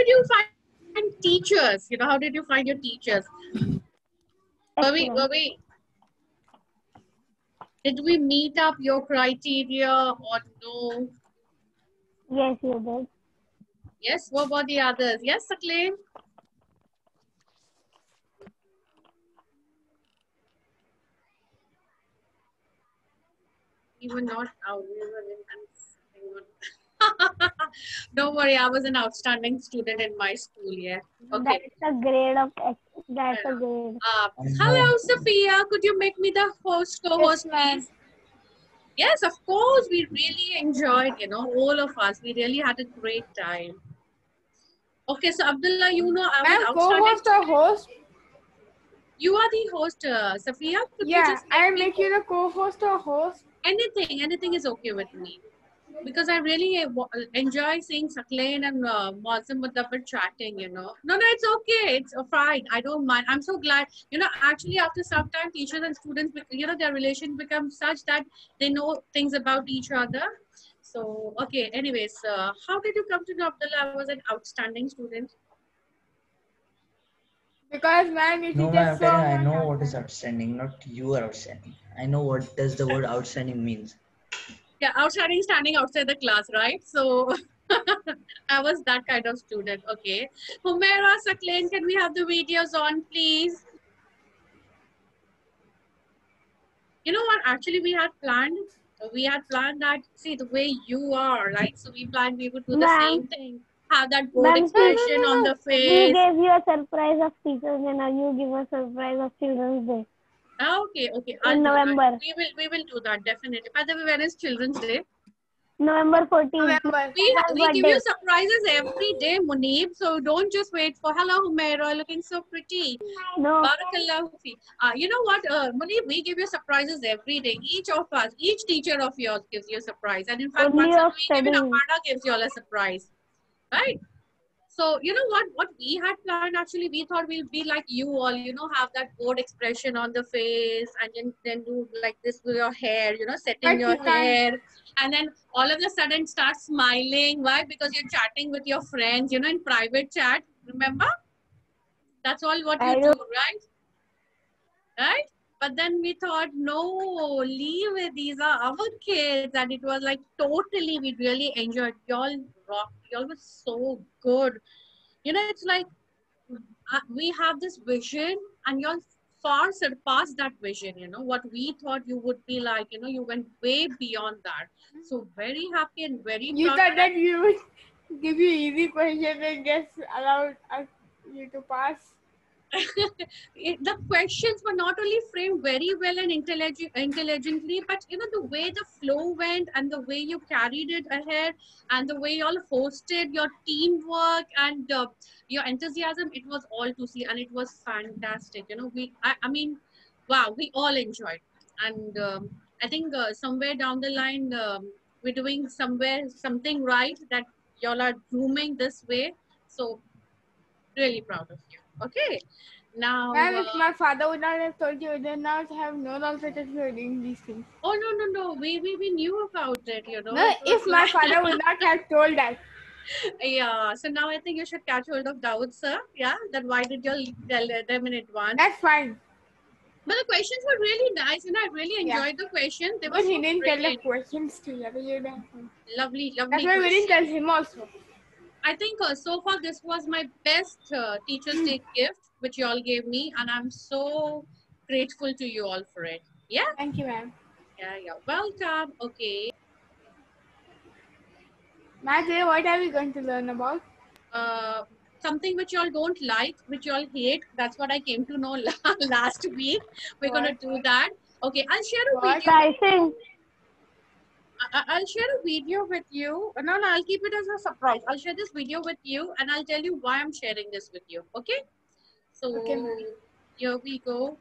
did you find teachers? You know, how did you find your teachers? Were we, were we, did we meet up your criteria or no? Yes, you did. Yes, what about the others? Yes, Acclaim? You were not out. You were in Don't worry, I was an outstanding student in my school, yeah. Okay. That's a grade of ex- that's a grade. Uh, hello, Sophia. Could you make me the host, co-host, Yes, please? Yes, of course. We really enjoyed, you know, all of us. We really had a great time. Okay, so Abdullah, you know, I was Ma'am, outstanding. co-host or host? You are the host, uh, Sophia. Could Yeah, just let I me make you the co-host or host. anything. Anything is okay with me. Because I really enjoy seeing Saklain and uh, Mawsim Mudabbir chatting, you know. No, no, it's okay. It's uh, fine. I don't mind. I'm so glad. You know, actually, after some time, teachers and students, you know, their relation becomes such that they know things about each other. So, okay, anyways, uh, how did you come to know Abdullah was an outstanding student? Because ma'am, you No, teach ma'am, I'm so I know what is outstanding, not you are outstanding. I know what does the word outstanding means. Yeah, outstanding standing outside the class, right? So I was that kind of student. Okay. Humaira, Saklain, can we have the videos on, please? You know what? Actually, we had planned. We had planned that. See the way you are, right? So we planned we would do the same thing. Have that bold expression on the face. We gave you a surprise of Teachers Day. Now you give a surprise of Children's Day. Ah, Okay, okay. In do that. November. We will. We will do that definitely. By the way, when is Children's Day? November 14th. November. We, we give birthday. you surprises every day, Munib. So don't just wait for hello, Humaira, looking so pretty. No, Barakallahu fi. Uh, you know what, uh, Munib, we give you surprises every day. Each of us, each teacher of yours gives you a surprise. And in fact, Only once a week, even studying. Amada gives you all a surprise. Right? So, you know what, what we had planned actually, we thought we'll be like you all, you know, have that bored expression on the face and then, then do like this with your hair, you know, setting your hair. And then all of a sudden start smiling. Why? Because you're chatting with your friends, you know, in private chat. Remember? That's all what you do. right? Right? But then we thought, no, leave it. These are our kids. And it was like totally, we really enjoyed. Y'all rock. Y'all was so good. You know, it's like uh, we have this vision and y'all far surpassed that vision. You know, what we thought you would be like, you know, you went way beyond that. So very happy and very You thought that you would give you easy questions and just allow us you to pass. the questions were not only framed very well and intelligent, intelligently, but you know the way the flow went and the way you carried it ahead and the way you all hosted your teamwork and uh, your enthusiasm. It was all to see, and it was fantastic. You know, we I, I mean, wow, we all enjoyed, and um, I think uh, somewhere down the line um, we're doing somewhere something right that y'all are grooming this way. So really proud of you. Okay. Now, Ma'am, if uh, my father would not have told you, then I would have known also that you were doing these things. oh no no no, we we, we knew about it, you know. No, if my father would not have told us. yeah. So now I think you should catch hold of Dawood, sir. Yeah. Then why did you tell them in advance? That's fine. But the questions were really nice, and I really Yeah. enjoyed the questions. They were But he so didn't tell the questions to you. Lovely, lovely. That's why we didn't tell him also. I think uh, so far this was my best uh, Teacher's Day gift, which you all gave me, and I'm so grateful to you all for it. Yeah. Thank you, ma'am. Yeah. Yeah. Welcome. Okay. Ma'am, what are we going to learn about? uh, something which y'all don't like, which y'all hate. That's what I came to know last week. We're gonna do that. Okay, I'll share a What? video. I- I'll share a video with you. No, no, I'll keep it as a surprise. I'll share this video with you, and I'll tell you why I'm sharing this with you. Okay? So Okay, here we go.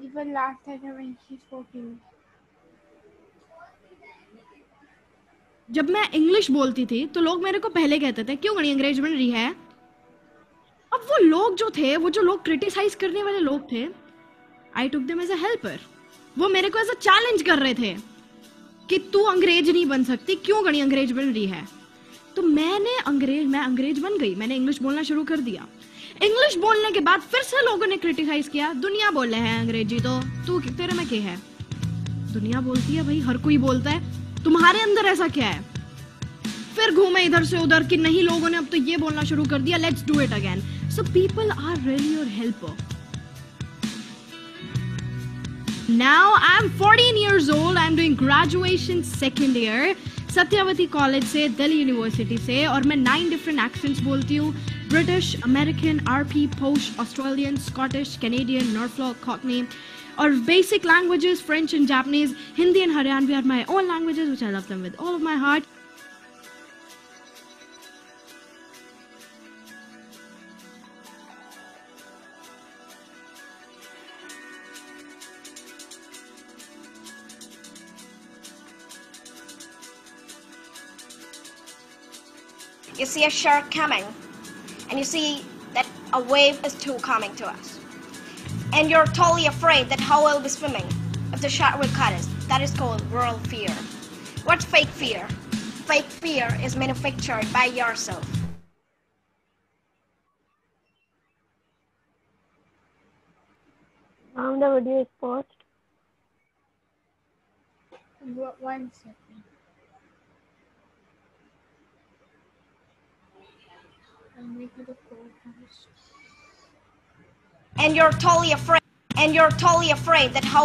Even last time when she spoke English. जब मैं English बोलती थी तो लोग मेरे को पहले कहते थे क्यों गणी अंग्रेज़ी में रही है अब वो लोग जो थे, वो जो लोग क्रिटिसाइज करने वाले लोग थे I took them as a helper वो मेरे को एज अ चैलेंज कर रहे थे कि तू अंग्रेज़ नहीं बन सकती, क्यों गणी अंग्रेज़ बन रही है? तो मैंने अंग्रेज़, मैं अंग्रेज़ बन गई, मैंने इंग्लिश बोलना शुरू कर दिया। इंग्लिश बोलने के बाद फिर से लोगों ने क्रिटिसाइज किया, दुनिया बोल रहे हैं अंग्रेज़ी तो तू तेरे में क्या है? दुनिया बोलती है भाई, हर कोई बोलता है। तुम्हारे अंदर ऐसा क्या है? फिर घूमे इधर से उधर कि नहीं, लोगों ने अब तो ये बोलना शुरू कर दिया let's do it again so people are really your helper Now I'm 14 years old. I'm doing graduation second year. Satyawati College से दिल्ली यूनिवर्सिटी से, और मैं नाइन डिफरेंट एक्सेंट्स बोलती हूँ British American RP posh Australian Scottish Canadian Norfolk Cockney और basic languages French and Japanese Hindi and Haryanvi are my own languages which I love them with all of my heart see a shark coming, and you see that a wave is too coming to us. And you're totally afraid that how we'll be swimming if the shark will cut us. That is called world fear. What's fake fear? Fake fear is manufactured by yourself. Now the video is paused. Wha- One second. I'll make it a co-host. And you're totally afraid. And you're totally afraid that how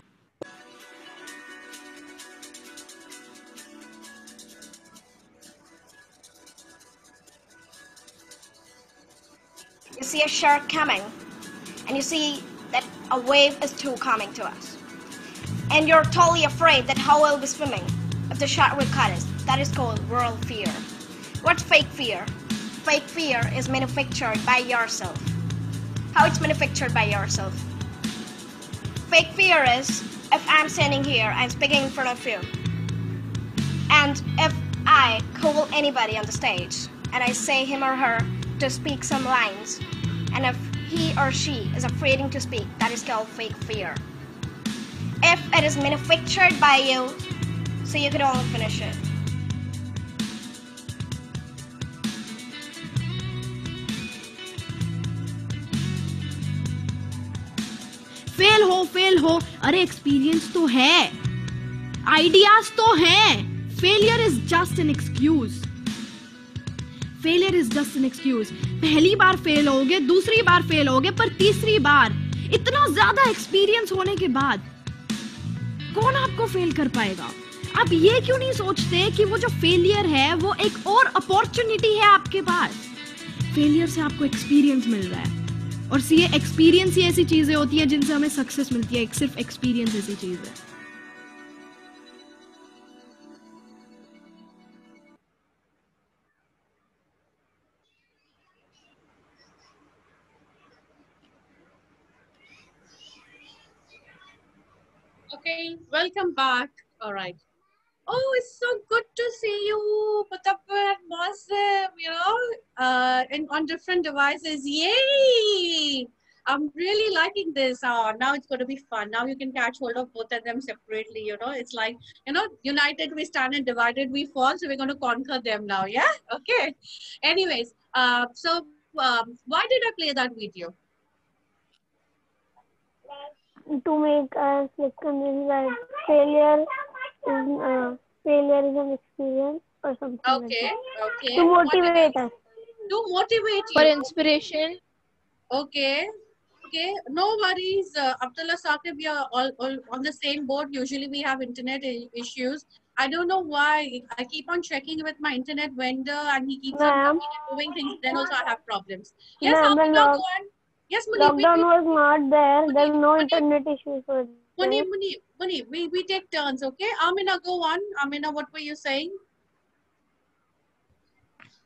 you see a shark coming, and you see that a wave is too coming to us. And you're totally afraid that how we'll be swimming if the shark will cut us. That is called world fear. What's fake fear? Fake fear is manufactured by yourself. How it's manufactured by yourself. Fake fear is if I'm standing here, I'm speaking in front of you. And if I call anybody on the stage and I say him or her to speak some lines, and if he or she is afraid to speak, that is called fake fear. If it is manufactured by you, so you can only finish it. Fail हो fail हो। अरे experience तो है। Ideas तो हैं। Failure is just an excuse failure is just an excuse पहली बार fail होगे, दूसरी बार फेल होगे, पर तीसरी बार। इतना ज़्यादा एक्सपीरियंस होने के बाद कौन आपको फेल कर पाएगा? आप ये क्यों नहीं सोचते कि वो जो फेलियर है, वो एक और अपॉर्चुनिटी है आपके पास? फेलियर से आपको एक्सपीरियंस मिल रहा है। और सी एक्सपीरियंस ही ऐसी चीज़ें होती है जिनसे हमें सक्सेस मिलती है एक सिर्फ़ एक्सपीरियंस ऐसी चीज़ है Okay, welcome back. All right. Oh, it's so good to see you, Patappar and you know, uh, in, on different devices. Yay! I'm really liking this. Oh, now it's going to be fun. Now you can catch hold of both of them separately, you know. It's like, you know, united we stand and divided we fall. So we're going to conquer them now. Yeah? Okay. Anyways, uh, so um, why did I play that video? To make us like failure is uh, failure is an experience or something Okay. like Okay. that. To What did motivate us. To motivate you. for inspiration. Okay. Okay. No worries. Uh, Abdullah Saqib, we are all, all on the same boat. Usually we have internet issues. I don't know why. I keep on checking with my internet vendor and he keeps on Ma'am. coming and moving things. Then also I have problems. Yes, Ma'am, Amina, when go on. Yes, Muni. Lockdown was not there. There's no internet issues for Muni, there. Muni, Muni, we, we take turns, okay? Amina, go on. Amina, what were you saying?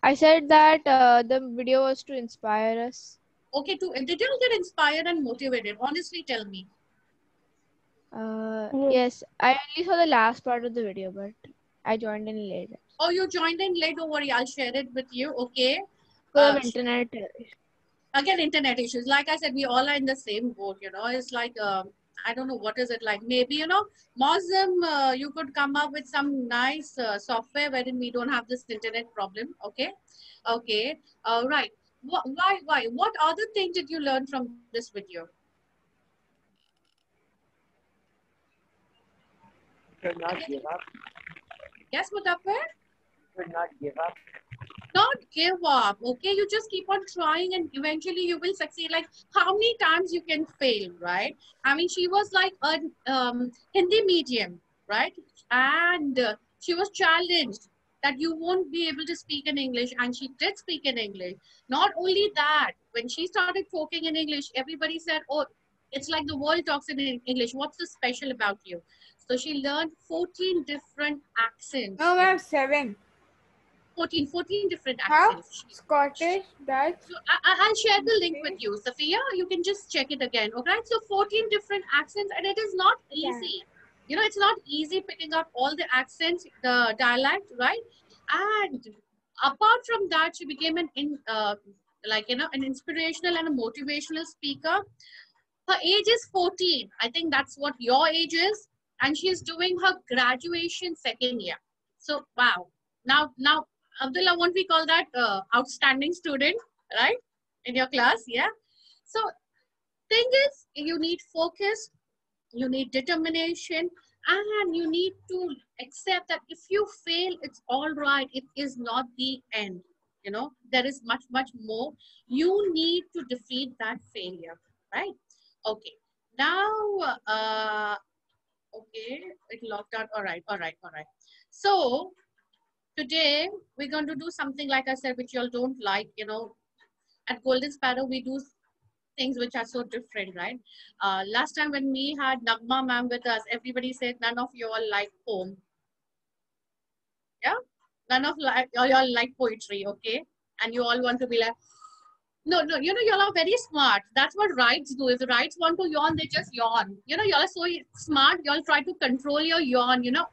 I said that uh, the video was to inspire us. Okay, to, did you get inspired and motivated? Honestly, tell me. Uh, Yes. yes, I only saw the last part of the video, but I joined in later. Oh, you joined in late. Don't worry. I'll share it with you, okay? Because Uh, internet. again internet issues like i said we all are in the same boat you know it's like um, I don't know what is it like. Maybe you know, Mosm, uh, you could come up with some nice uh, software wherein we don't have this internet problem. Okay, okay, all right. Wh- Why, why? What other thing did you learn from this video? should not give up. Yes, Mutaffir? Should not give up. Not give up. Okay, you just keep on trying, and eventually you will succeed. Like how many times you can fail, right? I mean, she was like a um, Hindi medium, right? And uh, she was challenged that you won't be able to speak in English, and she did speak in English. Not only that, when she started talking in English, everybody said, "Oh, it's like the world talks in English. What's so special about you?" So she learned 14 different accents. No, have seven. 14, 14 different accents. She- Scottish, Dutch. So I, I- I'll share the link with you, Sophia. You can just check it again. Okay, so 14 different accents, and it is not Yeah. easy. You know, it's not easy picking up all the accents, the dialect, right? And apart from that, she became an in, uh, like you know, an inspirational and a motivational speaker. Her age is 14. I think that's what your age is, and she is doing her graduation second year. So wow. Now, now, Abdullah, won't we call that uh, outstanding student, right? In your class, yeah. So, thing is, you need focus, you need determination, and you need to accept that if you fail, it's all right. It is not the end. You know, there is much, much more. You need to defeat that failure, right? Okay. Now, uh, okay, it locked out. All right, all right, all right. So, today we're going to do something like I said, which y'all don't like. You know, at Golden Sparrow we do things which are so different, right? Uh, last time when we had Nagma ma'am with us, everybody said none of you all like poem. Yeah, none of y'all y'all like poetry, okay? And you all want to be like. No, no, you know, y'all are very smart. That's what rights do. If the rights want to yawn, they just yawn. You know, y'all are so smart, y'all try to control your yawn, you know.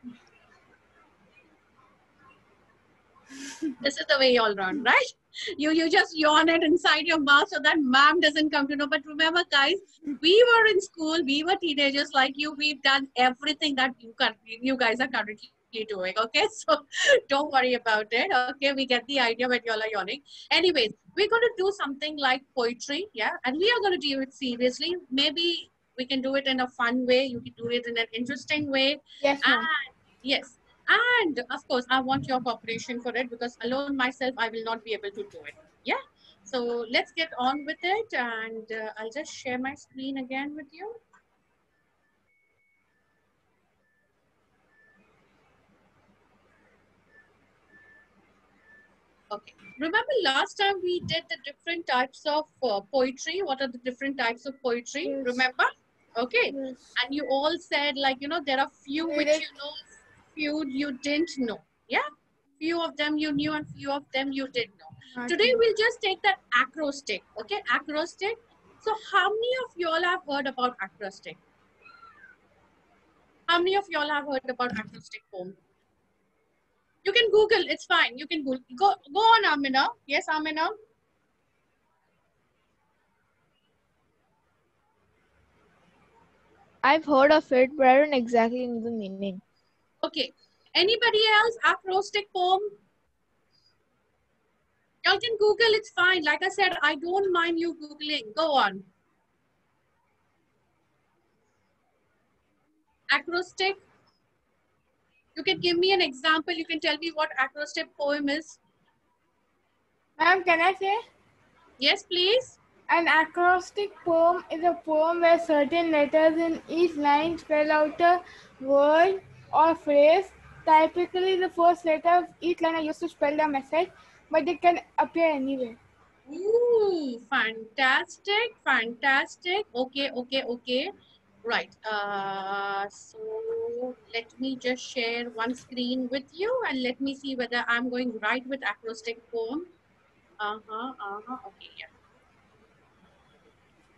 This is the way y'all run, right? You you just yawn it inside your mouth so that mom doesn't come to know. But remember, guys, we were in school, we were teenagers like you. We've done everything that you can, you guys are currently doing. Okay, so don't worry about it. Okay, we get the idea when y'all are yawning. Anyways, we're going to do something like poetry, yeah, and we are going to do it seriously. Maybe we can do it in a fun way. You can do it in an interesting way. Yes, ma'am. And yes, and of course, I want your cooperation for it because alone myself, I will not be able to do it. Yeah. So let's get on with it, and uh, I'll just share my screen again with you. Okay. Remember last time we did the different types of uh, poetry. What are the different types of poetry? Yes. Remember? Okay Yes. and you all said like you know there are few which you know few you didn't know. Yeah? Few of them you knew and few of them you didn't know. Today we'll just take that acrostic okay? Acrostic so how many of y'all have heard about acrostic how many of y'all have heard about acrostic poem you can google it's fine. You can google. Go go on amina. Yes amina? I've heard of it, but I don't exactly know the meaning. Okay. Anybody else? Acrostic poem? Y'all can Google, it's fine. Like I said, I don't mind you Googling. Go on. Acrostic? You can give me an example. You can tell me what acrostic poem is. Ma'am, can I say? Yes, please. An acrostic poem is a poem where certain letters in each line spell out a word or phrase. Typically, the first letter of each line are used to spell the message, but they can appear anywhere. Ooh, fantastic, fantastic. Okay, okay, okay. Right. Uh, so let me just share one screen with you and let me see whether I'm going right with acrostic poem. Uh-huh, uh-huh. Okay, yeah.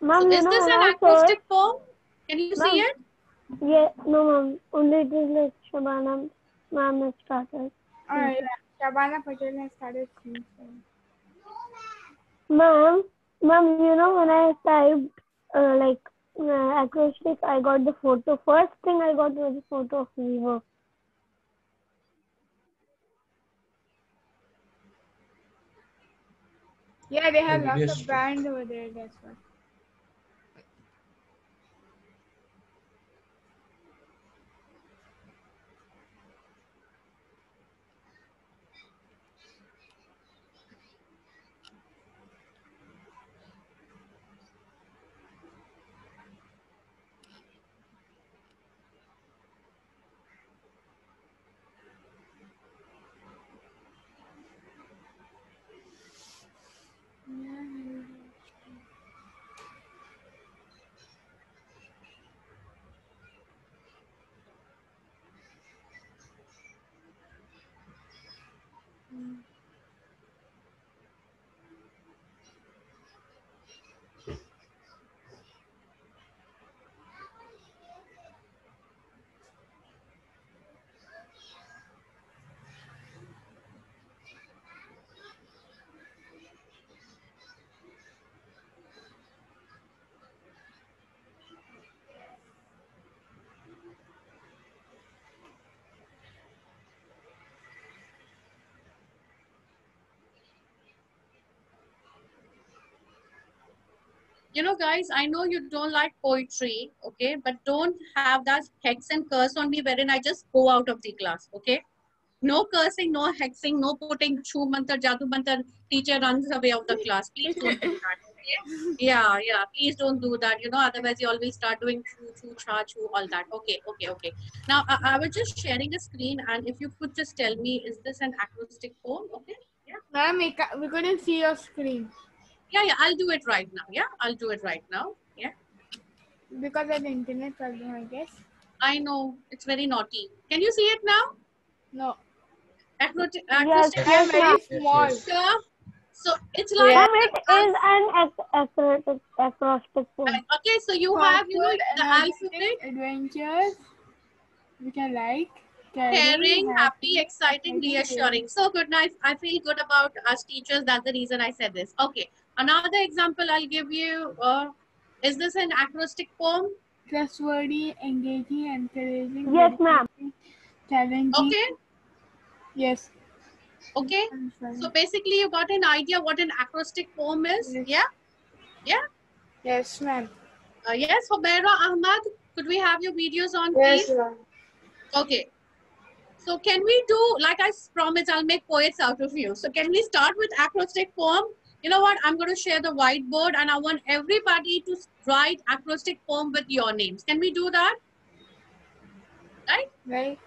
Ma'am, So is know this an I acrostic poem? Can you see it? Saw, yeah, no mom. only it is like Shabana ma'am has started. Alright, Shabana Patel has started singing. Ma'am, ma'am, you know when I typed uh, like uh, acrostic, I got the photo. First thing I got was a photo of Weaver. Yeah, they have The lots video of is- brands over there. That's why. Mm-hmm. You know, guys, I know you don't like poetry, okay, but don't have that hex and curse on me wherein I just go out of the class, okay? No cursing, no hexing, no putting chu mantra, jadu mantra, teacher runs away of the class. Please don't do that. Okay? Yeah, yeah. Please don't do that. You know, otherwise you always start doing chu, chu, cha, chu, all that. Okay, okay, okay. Now I, I was just sharing a screen, and if you could just tell me, is this an acrostic poem? Okay. Ma'am, we couldn't see your screen Yeah, yeah. I'll do it right now. Yeah, I'll do it right now. Yeah. because of the internet problem, I guess. I know it's very naughty. Can you see it now? No, Acrostic. Yes, acrostic they are yes, very small. yes. Sure. So it's like Ma'am, it is an ac- acrostic, acrostic poem. okay. So you have you know the alphabet: adventures, which I like. caring, happy, exciting, reassuring. So good. Nice. I feel good about us teachers. That's the reason I said this. Okay. Another example I'll give you. Uh, is this an acrostic poem? Trustworthy, engaging, encouraging. Yes, ma'am. Challenging. Okay. Yes. Okay. So basically, you got an idea what an acrostic poem is. Yes. Yeah. yes, ma'am. Uh, yes, Humaira Ahmad, could we have your videos on, please? ma'am. Okay. So can we do, like I promised, I'll make poets out of you. So can we start with acrostic poem? You know what? I'm going to share the whiteboard and I want everybody to write acrostic poem with your names. Can we do that? Right? Right.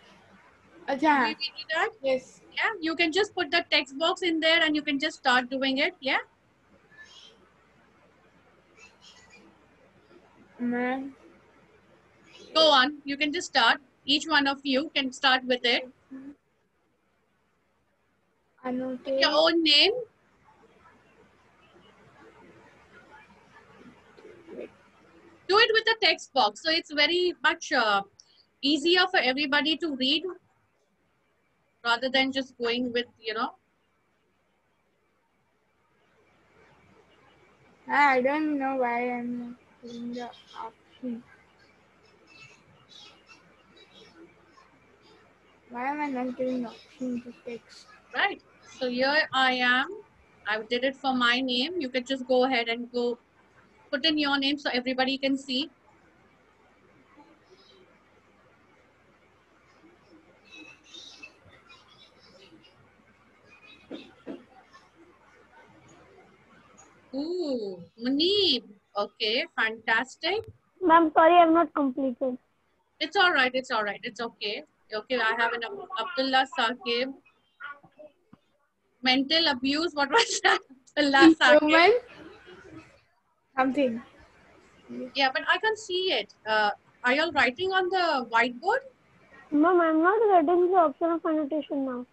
Can we do that? yes. Yeah. You can just put the text box in there and you can just start doing it. Yeah. Ma'am. Go on. You can just start. Each one of you can start with it. Annotate. Your own name. do it with the text box. So it's very much uh, easier for everybody to read rather than just going with, you know. I don't know why I'm not doing the option. Why am I not giving option to text? Right. So here I am. I did it for my name. You can just go ahead and go put in your name so everybody can see. Ooh, Muneeb. Okay, fantastic. Ma'am, sorry, I'm not completed. It's all right. It's all right. It's okay. Okay, I have an Ab- Abdullah Saqib. Mental abuse. What was that? Abdullah Saqib. Human? Something. Yeah, but I can't see it. Uh, are you all writing on the whiteboard? Ma'am, I'm not getting the option of annotation now.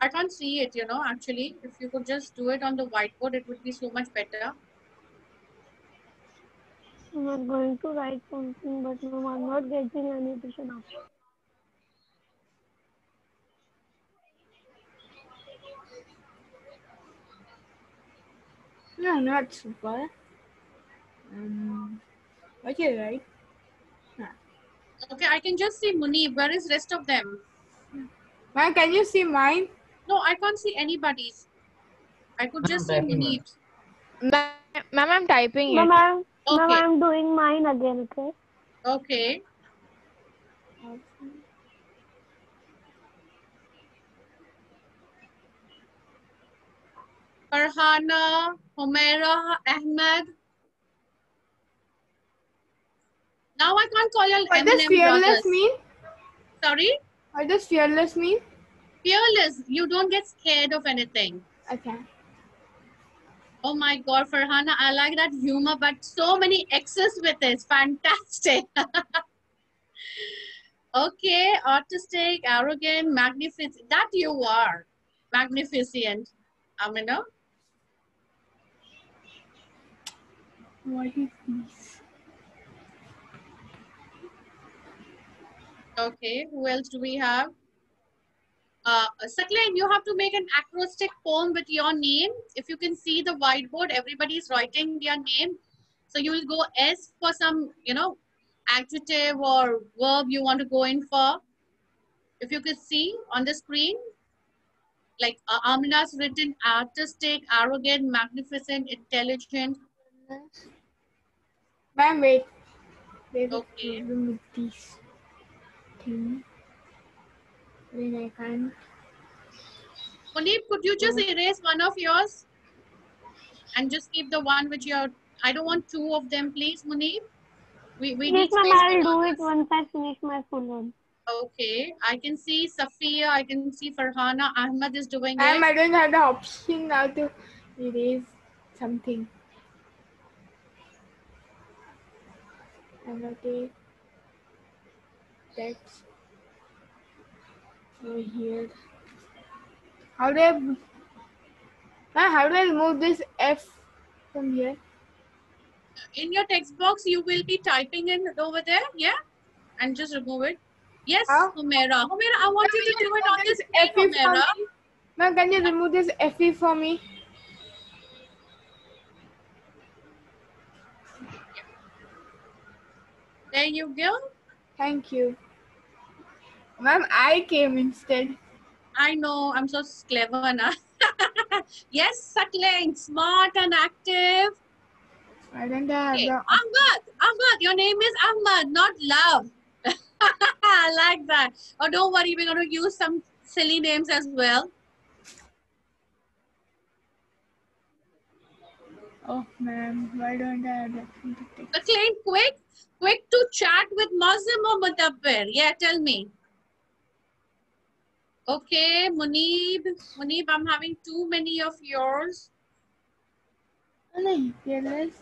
I can't see it, you know, actually. If you could just do it on the whiteboard, it would be so much better. I'm not going to write something, but no, I'm not getting any annotation option. No, not super. Um, okay, right? Okay, I can just see Munib. Where is rest of them? Ma'am, can you see mine? No, I can't see anybody's. I could just see I'm ma'am. Munib's. Ma'am, ma'am, I'm typing Ma'am, it. I'm, ma'am, Okay. I'm doing mine again, okay? Okay. Farhana, Humaira, Ahmed. Now I can't call you What does fearless brothers. mean? Sorry? What does fearless mean? Fearless. You don't get scared of anything. Okay. Oh my god, Farhana, I like that humor, but so many X's with it. Fantastic. okay, artistic, arrogant, magnificent. That you are. Magnificent. Amina. What is this? Okay, who else do we have? Uh, you have to make an acrostic poem with your name. If you can see the whiteboard, everybody's writing their name. So you will go S for some, you know, adjective or verb you want to go in for. If you could see on the screen, like uh, Amina's written artistic, arrogant, magnificent, intelligent. Ma'am, wait. A Okay. with this thing. When I can't. Munib, could you just mm. erase one of yours and just keep the one which you're. I don't want two of them, please, Munib. We, we Yes, need ma'am, space I'll do others. it once I finish my full one. Okay, I can see Safiya, I can see Farhana, Ahmed is doing Ma'am, it. I don't have the option now to erase something. Annotate text over here. How do I, how do I remove this F from here? In your text box, you will be typing in over there, yeah? And just remove it. Yes, How? Humaira. Humaira, I want you to do it on this F for Ma'am, can you remove this FE for me? There you go. Thank you. Ma'am, I came instead. I know, I'm so clever now. yes, Saklain, smart and active. I don't have Okay, Ahmad, Ahmad, your name is Ahmad, not Love. I like that. Oh, don't worry, we're going to use some silly names as well. Oh, ma'am, why don't I have that? Saklain, quick, quick to chat with Muslim or Mudabbir. Yeah, tell me. Okay, Munib, Munib, I'm having too many of yours. No, fearless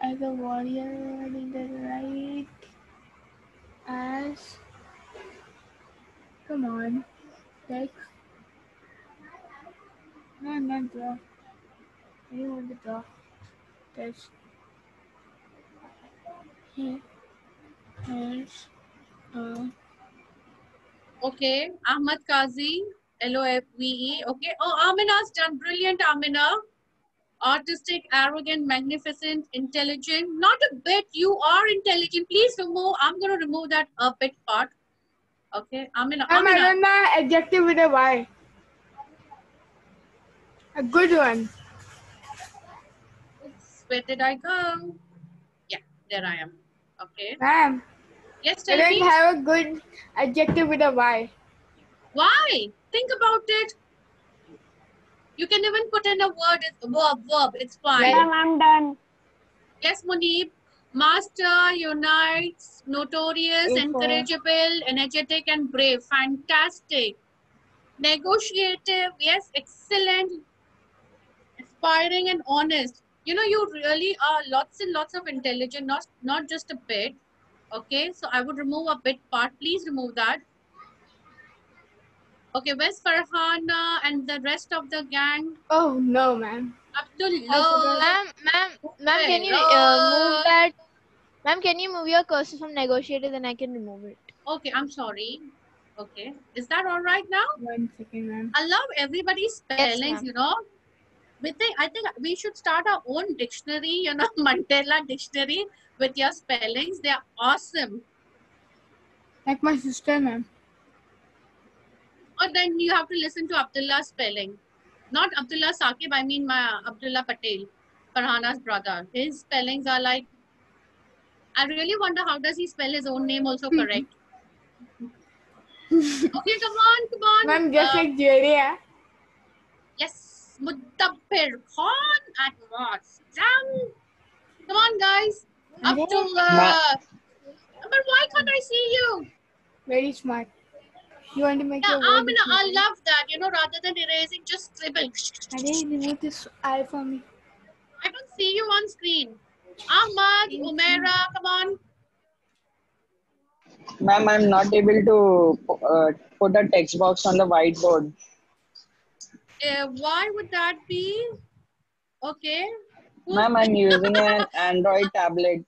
as a warrior in the right as? Come on text no not draw. I don't want to draw. Text he has a Okay, Ahmad Kazi, L-O-F-V-E. Okay, oh, Amina's done. Brilliant, Amina. Artistic, arrogant, magnificent, intelligent. Not a bit. You are intelligent. Please remove. I'm going to remove that a bit part. Okay, Amina. Ma'am, I Amina. don't adjective with a Y. A good one. Where did I go? Yeah, there I am. Okay. Ma'am, Yes, I tell don't me. have a good adjective with a Y. Why? Think about it. You can even put in a word, it's verb, verb. It's fine. Ma'am, I'm done. Yes, Munib. Master, unites, notorious, Okay. incorrigible, energetic, and brave. Fantastic. Negotiative, yes, excellent. Aspiring and honest. You know, you really are lots and lots of intelligent, not, not just a bit. Okay, so I would remove a bit part. Please remove that. Okay, where's Farhana and the rest of the gang? Oh no, ma'am. Abdullah. Ma'am, ma'am, ma'am, can you uh, move that? Ma'am, can you move your cursor from negotiator? Then I can remove it. Okay, I'm sorry. Okay, is that all right now? One second, ma'am. I love everybody's spellings, ma'am. you know. We think I think we should start our own dictionary, you know, Mandela dictionary with your spellings. They're awesome. Like my sister, ma'am. Or then you have to listen to Abdullah's spelling. Not Abdullah Saqib, I mean my Abdullah Patel, Farhana's brother. His spellings are like I really wonder how does he spell his own name also correct. okay, come on, come on. Ma'am, just Uh, like Julia. Yes, Mudabbir Khan at once. Damn. Come on, guys. Abdullah. But why can't I see you? Very smart. You want to make Yeah, your word Amina, I different. love that. You know, rather than erasing, just scribble. Arey, remove this eye for me. I don't see you on screen. Ahmad, Umaira, come on. Ma'am, I'm not able to uh, put a text box on the whiteboard. Uh, why would that be? Okay. Ma'am, I'm using an Android tablet.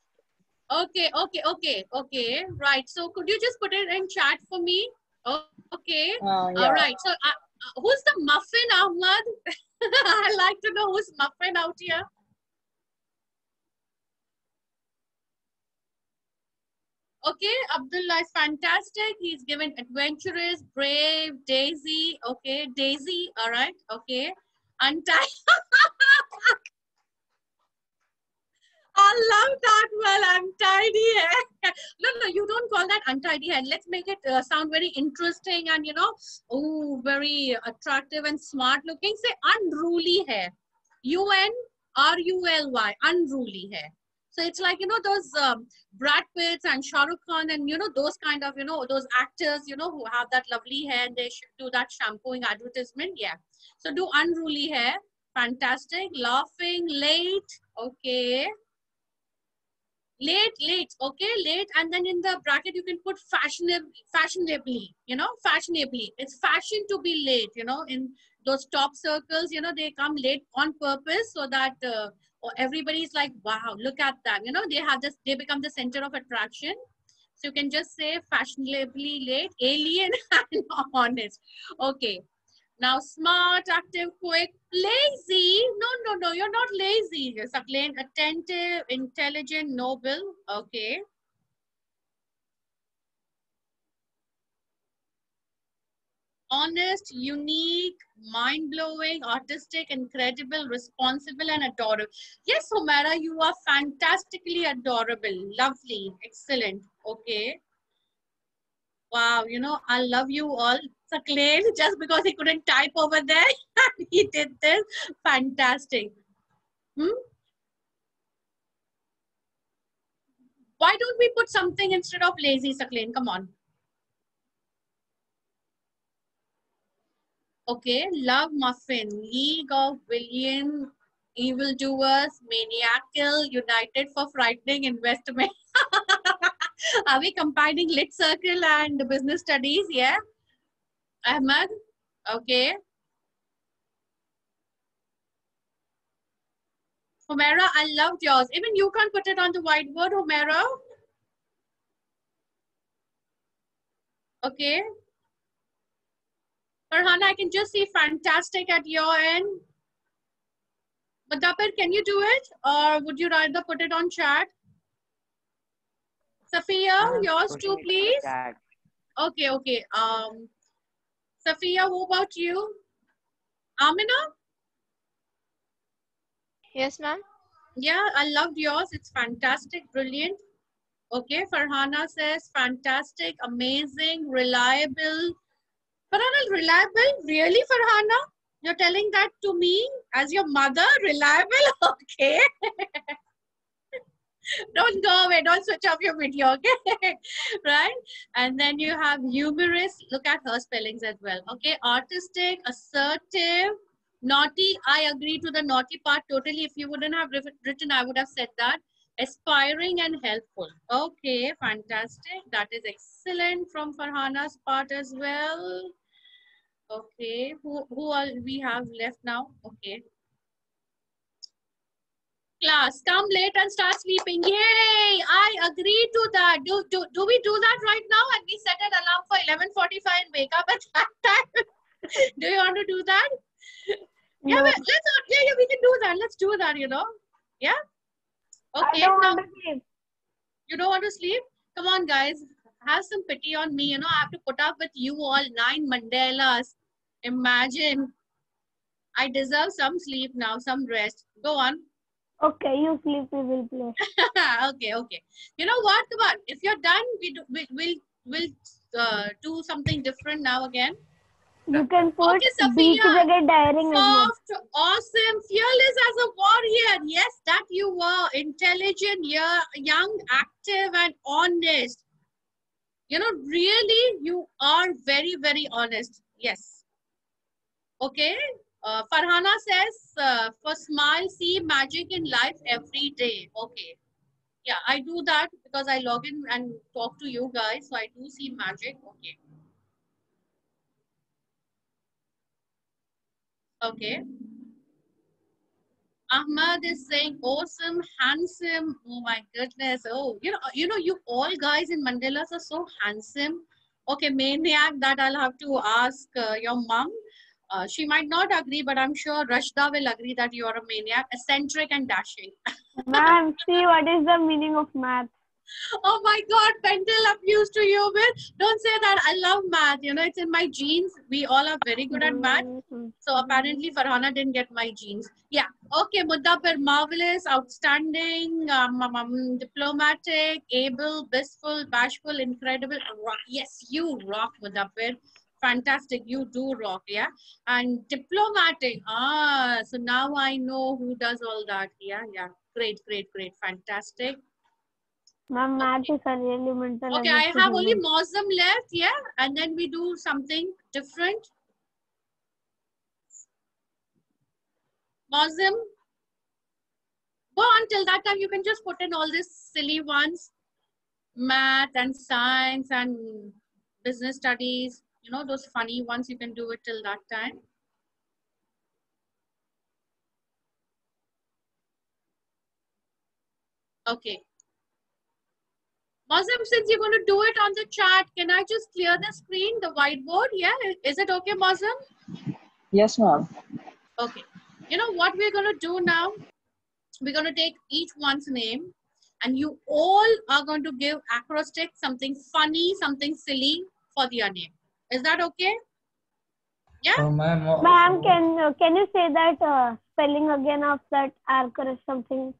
Okay, okay, okay, okay. Right. So could you just put it in chat for me? Oh, okay. Uh, yeah. All right. So uh, uh, who's the muffin, Ahmad? I like to know who's muffin out here. Okay, Abdullah is fantastic. He's given adventurous, brave, Daisy. Okay, Daisy. All right. Okay. Untied. I love that. Well, untidy hair. No, no, you don't call that untidy hair. Let's make it uh, sound very interesting and you know, oh, very attractive and smart looking. Say unruly hair. U N R U L Y. Unruly hair. So it's like you know those um, Brad Pitts and Shah Rukh Khan and you know those kind of you know those actors you know who have that lovely hair and they should do that shampooing advertisement. Yeah. So do unruly hair. Fantastic. Laughing late. Okay late late okay late and then in the bracket you can put fashionably fashionably you know fashionably it's fashion to be late you know in those top circles you know they come late on purpose so that uh, or everybody's like wow look at them. You know they have this they become the center of attraction. So you can just say fashionably late alien and honest. Okay. Now smart active quick lazy. No no no you're not lazy. You're Saklain, attentive intelligent noble. Okay honest unique mind-blowing artistic incredible responsible and adorable. Yes Humaira, you are fantastically adorable. Lovely. Excellent. Okay. Wow you know i love you all. Saklain, just because he couldn't type over there he did this. Fantastic. Hmm? why don't we put something instead of lazy Saklain? come on okay love muffin league of billion evildoers maniacal united for frightening investment are we combining lit circle and business studies yeah ahmad okay Humaira, I loved yours. Even you can't put it on the whiteboard, Humaira. Okay. Farhana, I can just see fantastic at your end. Mudabbir, can you do it? Or would you rather put it on chat? Safiya, I'm yours too, it in the please. Okay, okay. Um, Safiya, who about you? Amina? Yes, ma'am. Yeah, I loved yours. It's fantastic, brilliant. Okay, Farhana says fantastic, amazing, reliable. Farhana, reliable? Really, Farhana? You're telling that to me as your mother? Reliable? Okay. don't go away. Don't switch off your video, okay? right? And then you have humorous. Look at her spellings as well. Okay, artistic, assertive, naughty. I agree to the naughty part totally. If you wouldn't have written, I would have said that. Aspiring and helpful. Okay, fantastic. That is excellent from Farhana's part as well. Okay, who who all we have left now? Okay. Class, come late and start sleeping. Yay! I agree to that. Do, do, do we do that right now? And we set an alarm for 11.45 and wake up at that time. do you want to do that? Yeah, No. but let's not, yeah, yeah, we can do that, Let's do that, you know? Yeah? I Okay, don't now want to sleep. you don't want to sleep? Come on, guys. Have some pity on me. You know, I have to put up with you all nine Mandelas. Imagine. I deserve some sleep now, some rest. Go on. Okay, you sleep, we will play. okay, okay. You know what, Kumar? If you're done, we do, we, will will uh, do something different now again. You can put okay, Safiya, beach daring soft, awesome, fearless as a warrior. Yes, that you were. Intelligent, young, active and honest. You know, really, you are very, very honest. Yes. Okay. Uh, Farhana says, uh, for smile, see magic in life every day. Okay. Yeah, I do that because I log in and talk to you guys. So I do see magic. Okay. Okay. Ahmad is saying awesome, handsome. Oh my goodness. Oh, you know, you know, you all guys in Mandelas are so handsome. Okay, maniac, that I'll have to ask uh, your mom. Uh, she might not agree, but I'm sure Rashda will agree that you are a maniac, eccentric and dashing. Ma'am, see what is the meaning of math? oh my god, mental abuse to you, Will. Don't say that. I love math. You know, it's in my genes. We all are very good at math. So apparently Farhana didn't get my genes. Yeah. Okay, Mudabbir, marvelous, outstanding, um, um, um, diplomatic, able, blissful, bashful, incredible. Yes, you rock, Mudabbir. Fantastic. You do rock, yeah. And diplomatic. Ah, so now I know who does all that. Yeah, yeah. Great, great, great. Fantastic. Ma'am, math is a really mental. Okay, I have only. Muslim left, yeah, and then we do something different. Muslim. Go on till that time. You can just put in all these silly ones, math and science and business studies. You know those funny ones. You can do it till that time. Okay. Muslim, since you're going to do it on the chat, can I just clear the screen, the whiteboard? Yeah, is it okay, Muslim? Yes, ma'am. Okay. You know what we're going to do now? We're going to take each one's name and you all are going to give acrostic, something funny, something silly for their name. Is that okay? Yeah? Oh, ma'am. oh, Ma'am, can uh, can you say that uh, spelling again of that archer or something?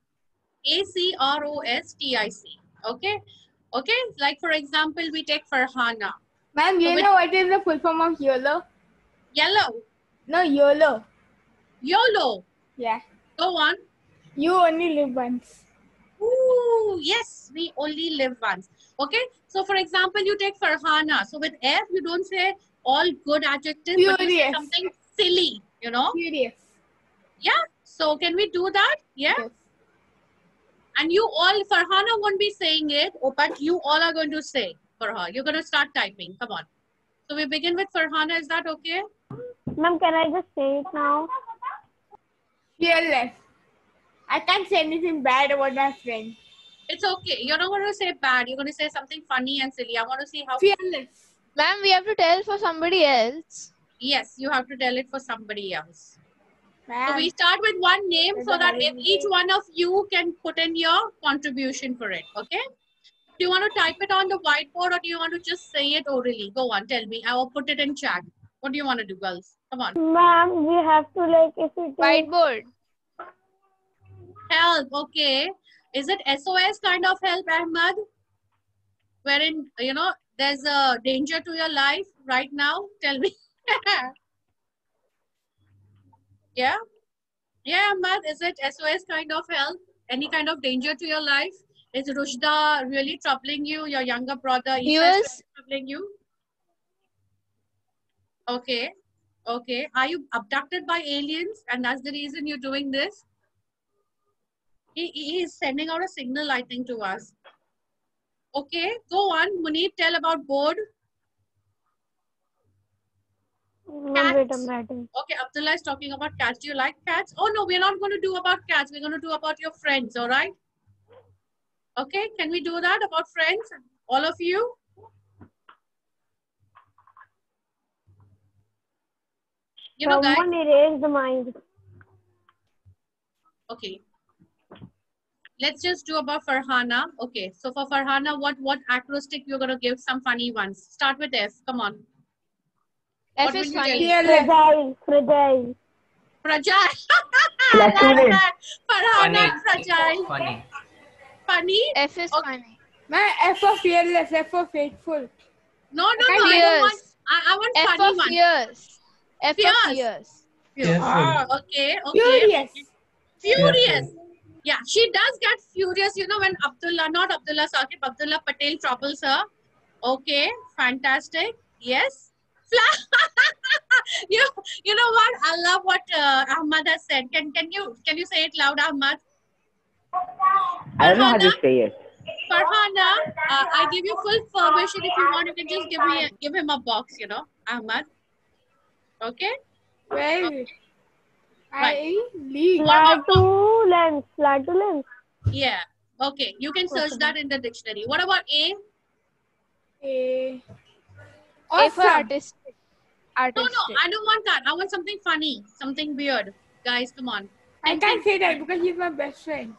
A C R O S T I C. Okay? Okay? Like, for example, we take Farhana. Ma'am, you So know what is the full form of YOLO? Yellow. No, YOLO. YOLO. Yeah. Go on. You only live once. Ooh, yes, we only live once. Okay, so for example, you take Farhana. So with F, you don't say all good adjectives, but you say something silly, you know? Furious. Yeah, so can we do that? Yeah, Yes. and you all, Farhana won't be saying it, oh, but you all are going to say for her. You're going to start typing. Come on. So we begin with Farhana. Is that okay? Ma'am, can I just say it now? Fearless. I can't say anything bad about my friend. It's okay. You're not going to say bad. You're going to say something funny and silly. I want to see how. Fearless. Ma'am, we have to tell for somebody else. Yes, you have to tell it for somebody else. So we start with one name There's so that if each one of you can put in your contribution for it. Okay? Do you want to type it on the whiteboard or do you want to just say it orally? Go on, tell me. I will put it in chat. What do you want to do, girls? Come on. Ma'am, we have to like if it is Whiteboard. Help. Okay. Is it SOS kind of help, Ahmad? Wherein, you know, there's a danger to your life right now? Tell me. yeah? Yeah, Ahmad. Is it SOS kind of help? Any kind of danger to your life? Is Rushda really troubling you? Your younger brother? He is was- troubling you? Okay. Okay. Are you abducted by aliens and that's the reason you're doing this? He, he is sending out a signal, I think, to us. Okay, go on. Munir, tell about board. Wait, Cats. Okay, Abdullah is talking about cats. Do you like cats? Oh, no, we're not going to do about cats. We're going to do about your friends, all right? Okay, can we do that about friends? All of you? You know, guys, Someone erased mine. Okay. Let's just do about Farhana. Okay. So for Farhana, what what acrostic you're gonna give? Some funny ones. Start with F. Come on. F What is funny. tell? Fragile, fragile. Fragile. Farhana, Funny. fragile. Funny. Funny. F is Okay. funny. My F for fearless, F for faithful. No, no, no. I don't want. I, I want F funny for one. fierce. F Fierce. for fierce. Fearful. Ah, okay, okay. Furious. Furious. Yeah, she does get furious, you know, when Abdullah, not Abdullah Saqib, Abdullah Patel troubles her. Okay, fantastic. Yes. Fla- you, you know what? I love what uh, Ahmad has said. Can can you can you say it loud, Ahmad? I don't know how to say it. Farhana, uh, I give you full permission. If you want, you can just give me a, give him a box, you know, Ahmad. Okay. Well, Right. I. Flatulence, flatulence. Yeah. Okay. You can search that in the dictionary. What about A? A. A for Awesome. artistic. No, no, I don't want that. I want something funny, something weird. Guys, come on. I can't say that because he's my best friend.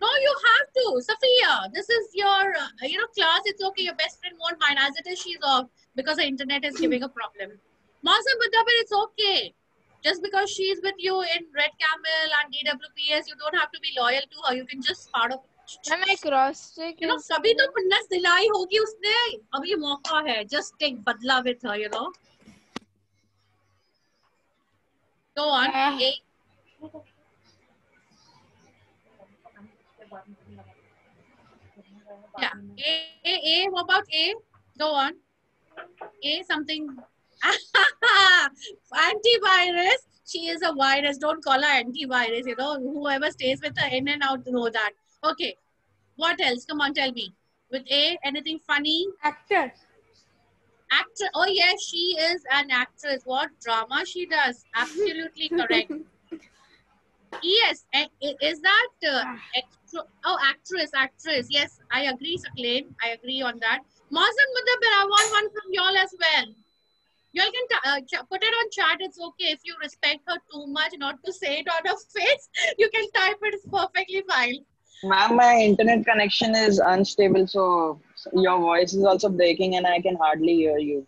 No, you have to. Sophia, this is your, uh, you know, class. It's okay. Your best friend won't mind. As it is, she's off because the internet is giving a problem. Mazam Mudabbir, it's okay Just because she's with you in Red Camel and DWPS, you don't have to be loyal to her. You can just part of And my cross check you know, is कभी तो खुन्नस दिलाई होगी उसने अभी मौका है just take बदला with her you know go on Ah. A. yeah A, A A what about A go on A something antivirus she is a virus. Don't call her antivirus you know. Whoever stays with her in and out know that. Okay. What else? Come on tell me. With A anything funny? Actor. actor. Oh yes she is an actress. What drama she does? Absolutely correct. Yes is that uh, extra, oh actress actress. Yes i agree Saklain. i agree on that. Mazan Mudabbir, i want one from y'all as well y'all can t- uh, put it on chat it's okay if you respect her too much not to say it on her face you can type it it's perfectly fine Ma'am, my internet connection is unstable, so your voice is also breaking and I can hardly hear you.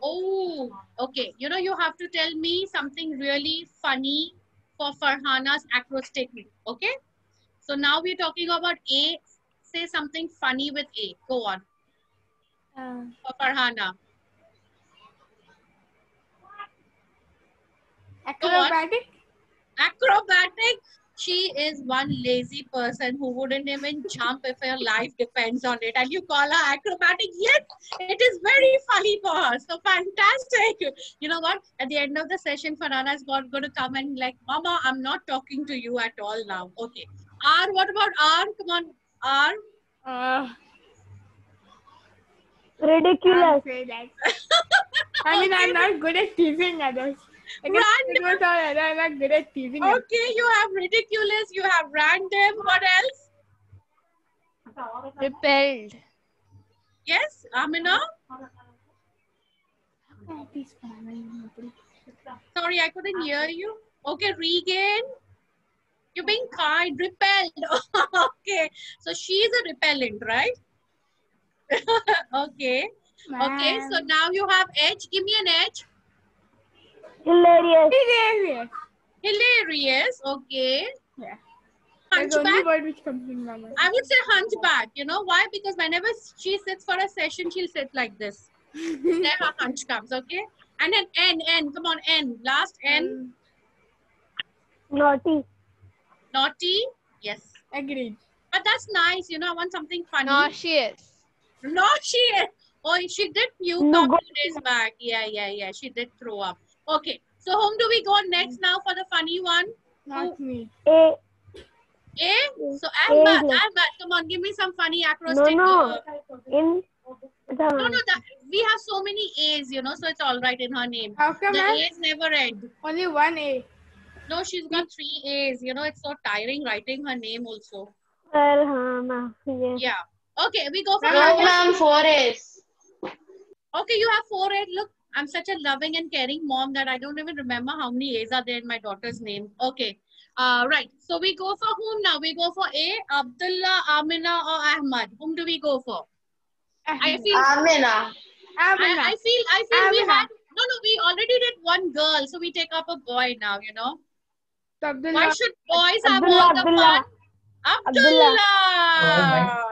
Oh, okay. You know, you have to tell me something really funny for Farhana's acrostic. Okay. So now we're talking about A. Say something funny with A. Go on. Uh, For Farhana. Acrobatic. Acrobatic. She is one lazy person who wouldn't even jump if her life depends on it. And you call her acrobatic, yet it is very funny for her. So fantastic. You know what? At the end of the session, Farhana is going to come and like, Mama, I'm not talking to you at all now. Okay. R, what about R? Come on, R. Uh, Ridiculous. can't say that. I mean, I'm not good at teasing others. I guess it was all other, I'm not good at teasing others. Okay, you have ridiculous, you have random. What else? repelled. Yes, Amina? Sorry, I couldn't hear you. Okay, Regan. You're being kind, repelled. okay, so she's a repellent, right? okay. Okay, so now you have edge. Give me an edge. Hilarious. Hilarious. Hilarious. Okay. Yeah. That's the only Hunchback. word which comes in my mind. I would say hunchback. You know why? Because whenever she sits for a session, she'll sit like this. then her hunch comes. Okay. And then N, N. Come on, N. Last N. Mm. Naughty. Naughty. Yes. Agreed. But that's nice. You know, I want something funny. Nauseous. Nauseous. Oh, she did puke No a go- few days back. Yeah, yeah, yeah. She did throw up. Okay. So whom do we go next mm. now for the funny one? Not me. A. A? So Ahmad, Ahmad, come on, give me some funny acrostic. No, no. In the... No, no, that, we have so many A's, you know, so it's all right in her name. How come the A's never end. Only one A. No, she's got three A's. You know, it's so tiring writing her name also. Well, Yes. Yeah. Okay, we go for Farhana. four A's. Okay, you have four A's. Look, I'm such a loving and caring mom that I don't even remember how many A's are there in my daughter's name. Okay. Uh, right. So we go for whom now? We go for A, Abdullah, Amina, or Ahmad. Whom do we go for? I feel. Amina. I, Amina. I feel. I feel we had. No, no. We already did one girl, so we take up a boy now. You know. Abdullah. Why should boys have Abdullah, all the Abdullah. fun? Abdullah. Abdullah.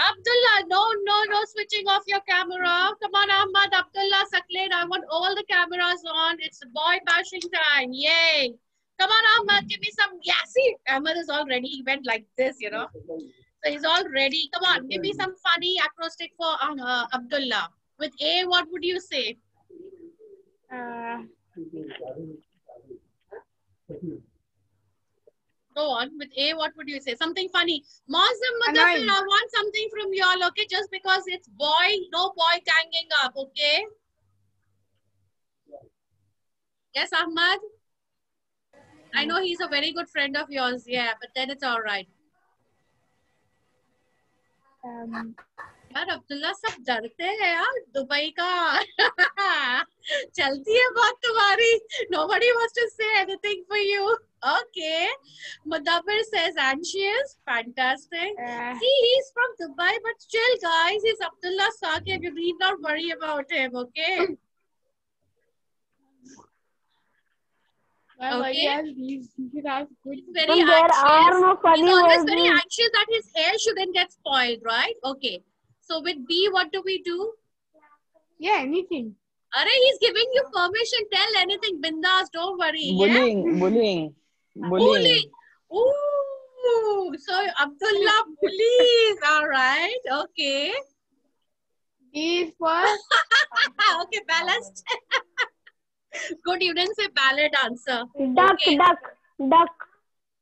Abdullah, no, no, no switching off your camera. Come on, Ahmad, Abdullah, Saklain. I want all the cameras on. It's boy bashing time. Yay. Come on, Ahmad, give me some. Yeah, see, Ahmad is all ready. He went like this, you know. So he's all ready. Come on, give me some funny acrostic for uh, Abdullah. With A, what would you say? Uh, Go on. With A, what would you say? Something funny. Mazam Annoying. Mudaffir, I want something from y'all, okay? Just because it's boy, no boy ganging up, okay? Yes, Ahmad? I know he's a very good friend of yours, yeah, but then it's all right. um, यार अब्दुल्ला सब डरते हैं यार Dubai का चलती है बात तुम्हारी nobody wants to say anything for you okay Mudabbir says anxious fantastic uh, see he's from Dubai but still guys he's Abdullah Saqib you need not worry about him okay well, Okay. yes, these, these are good. he's very And there anxious are no funny he's always very anxious that his hair shouldn't get spoiled right okay so with B what do we do Yeah, anything. Are he's giving you permission. Tell anything, bindas. Don't worry. Yeah? Bullying, bullying, bullying. Bullying. Ooh. So Abdullah bullies. All right. Okay. These for okay. Balanced. Good. You didn't say ballet dancer. Duck, Okay. duck, duck.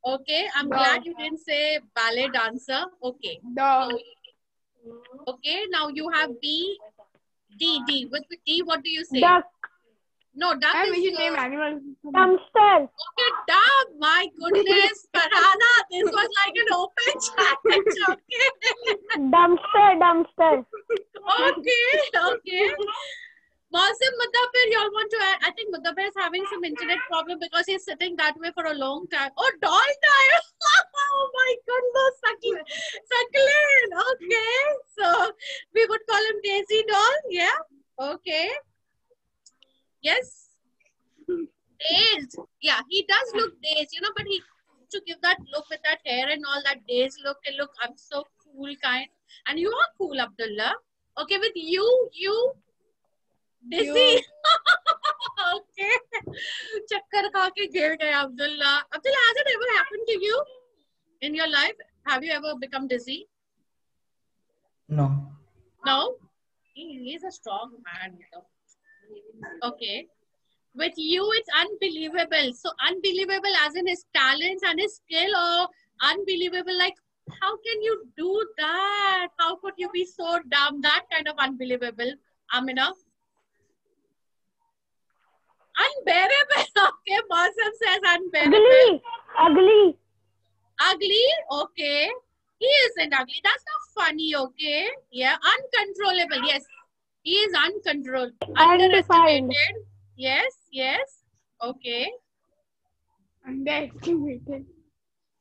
Okay. I'm No. glad you didn't say ballet dancer. Okay. dog. Okay. Now you have B. D. D. With with D, what do you say? Duck. No, duck I is. wish you uh, name animals. Dumpster. Okay, duck. My goodness, Farhana, this was like an open challenge. Okay. Dumpster, dumpster. okay, okay. Wasim Mudabbir, y'all want to add? I think Mudabbir is having some internet problem because he's sitting that way for a long time. Oh, doll time! oh my goodness, Saklain. Saklain, okay. So we would call him Daisy doll, yeah? Okay. Yes. Dazed. Yeah, he does look dazed, you know, but he to give that look with that hair and all that dazed look and look, I'm so cool kind. And you are cool, Abdullah. Okay, with you, you dizzy. okay. Chakkar kha ke gir gaya Abdullah. Abdullah, has it ever happened to you in your life? Have you ever become dizzy? No. No? He, he's a strong man, you know. Okay. With you, it's unbelievable. So unbelievable as in his talents and his skill or unbelievable like how can you do that? How could you be so dumb? That kind of unbelievable. Amina. Unbearable. Okay, Mawsam says unbearable. Ugly. Ugly. Ugly. Okay. He isn't ugly. That's not funny. Okay. Yeah. Uncontrollable. Yes. He is uncontrolled. Undefined. Yes. Yes. Okay. Underestimated.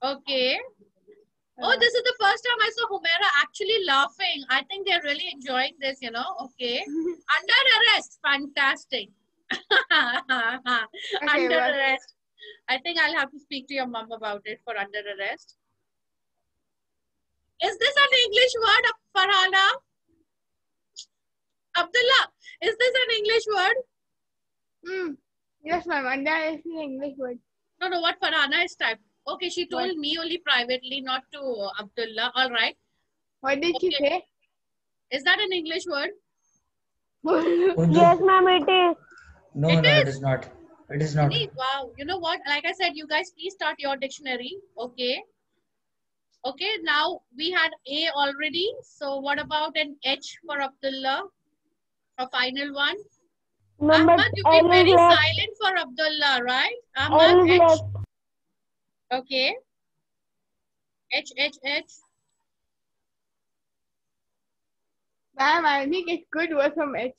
Okay. Uh. Oh, this is the first time I saw Humaira actually laughing. I think they're really enjoying this, you know. Okay. Under arrest. Fantastic. under well- arrest. I think I'll have to speak to your mom about it for under arrest. Is this an English word, Farhana? Abdullah, is this an English word? Hmm. Yes, ma'am. Under is an English word. No, no, what Farhana is typed. Okay, she told me only privately, not to Abdullah. All right. What did she say? Is that an English word? Yes, ma'am, it is. No, It no, it is. is not. It is not. Wow. You know what? Like I said, you guys please start your dictionary. Okay. Okay, now we had A already. So what about an H for Abdullah? A final one. Ma'am, Ahmad, you've been very left. silent for Abdullah, right? L Ahmad, H. left. Okay. H, H, H. Ma'am, I think it could work from H.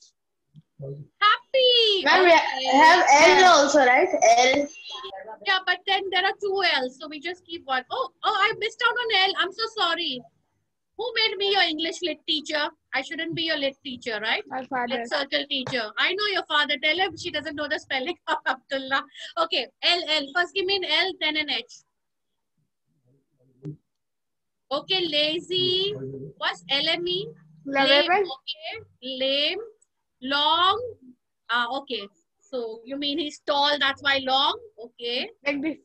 Happy. Ma'am, we Okay. have L also, right? L. Yeah, but then there are two L's, so we just keep one. Oh, oh, I missed out on L. I'm so sorry. Who made me your English lit teacher? I shouldn't be your lit teacher, right? My father. Lit circle teacher. I know your father. Tell him she doesn't know the spelling of Abdullah. Okay, L, L. First give me an L, then an H. Okay, lazy. What's LME? Lame. Lovable. Okay, lame. Long. Ah, okay. So you mean he's tall, that's why long? Okay, Like this.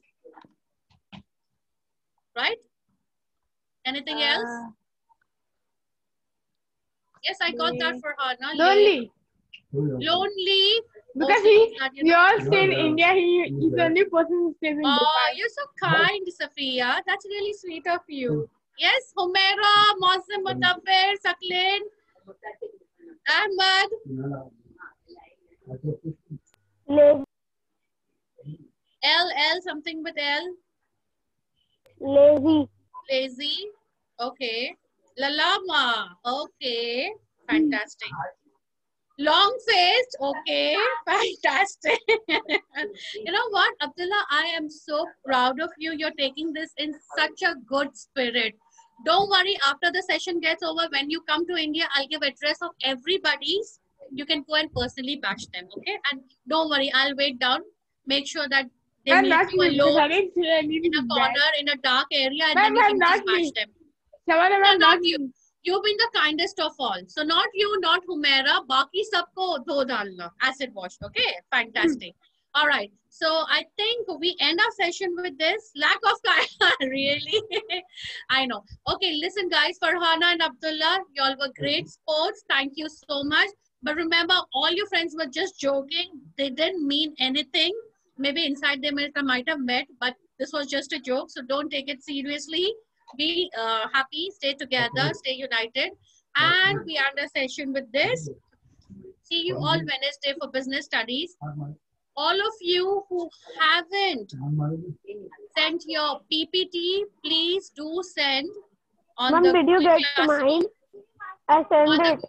right? Anything else? Yes, I got that lame. for Hana. lonely. Lonely. Because he, you we know. all stay in India. He, he's the only person who stays in Oh, Dubai. you're so kind, Safia. That's really sweet of you. Yes, Humaira, Mosim Mudabbir, Saklain, Ahmad, Lazy. L, L, something with L, Lazy. lazy. Okay. Lalama. Okay. Fantastic. Long faced. Okay. Fantastic. you know what, Abdullah? I am so proud of you. You're taking this in such a good spirit. Don't worry, after the session gets over, when you come to India, I'll give address of everybody's. You can go and personally bash them, okay? And don't worry, I'll wait down. Make sure that they meet you alone I didn't say in a corner in a dark area and then you can just bash me. them. Shavana, No, ma'am, not not you. me. You've been the kindest of all. So not you, not Humaira. Baki sabko dho dalna. Acid wash. Okay. Fantastic. Hmm. All right. So I think we end our session with this. Lack of time. really? I know. Okay. Listen, guys. Farhana and Abdullah, y'all were great sports. Thank you so much. But remember, all your friends were just joking. They didn't mean anything. Maybe inside they might have met, but this was just a joke. So don't take it seriously be uh, happy, stay together, stay united. And we end the session with this. See you all Wednesday for business studies. All of you who haven't sent your PPT, please do send on Mom, the did you Google get Classroom. mine? I On sent the- it.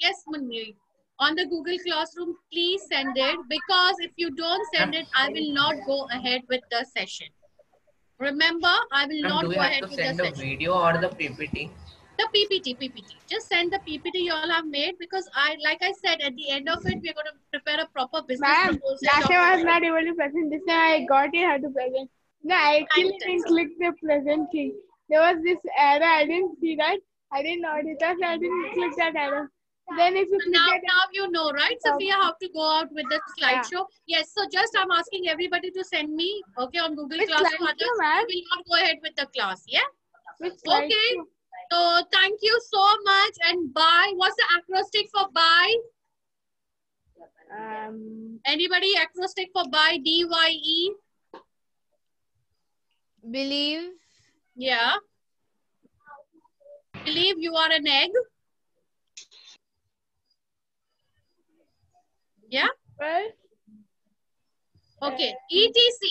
Yes, Munmi. On the Google Classroom, please send it because if you don't send it, I will not go ahead with the session. Remember, I will Ma'am, not do go ahead with the send a session. video or the PPT? The PPT, PPT. Just send the PPT you all have made because I, like I said, at the end of it, we're going to prepare a proper business Ma'am, proposal. last time I was not able to present. This time I got it how to present. No, I actually didn't click the present thing. There was this error. I didn't see that. I didn't notice that. I didn't click that error. Then if you So now, now you know, right, Sophia, how to go out with the slideshow. Yes. So just I'm asking everybody to send me, okay, on Google Which Classroom. Others, ma'am? we will not go ahead with the class. Yeah. Which Okay. So thank you so much and bye. What's the acrostic for bye? Um, Anybody acrostic for bye? D Y E. Believe. Yeah. Believe you are an egg. Yeah. Right. Okay. ETC.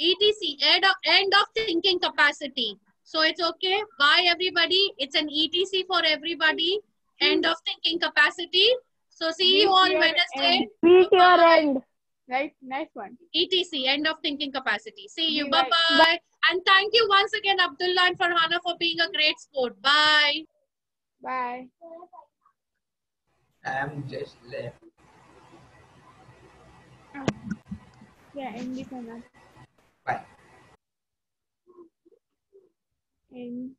ETC. End of, end of thinking capacity. So it's okay. Bye everybody. It's an ETC for everybody. End of thinking capacity. So see you Meet on Wednesday. end. Beat your end. right, nice one. ETC. End of thinking capacity. See you. Be Bye right. bye. And thank you once again, Abdullah and Farhana, for being a great sport. Bye. Bye. I'm just left. Yeah, end not. Bye. End.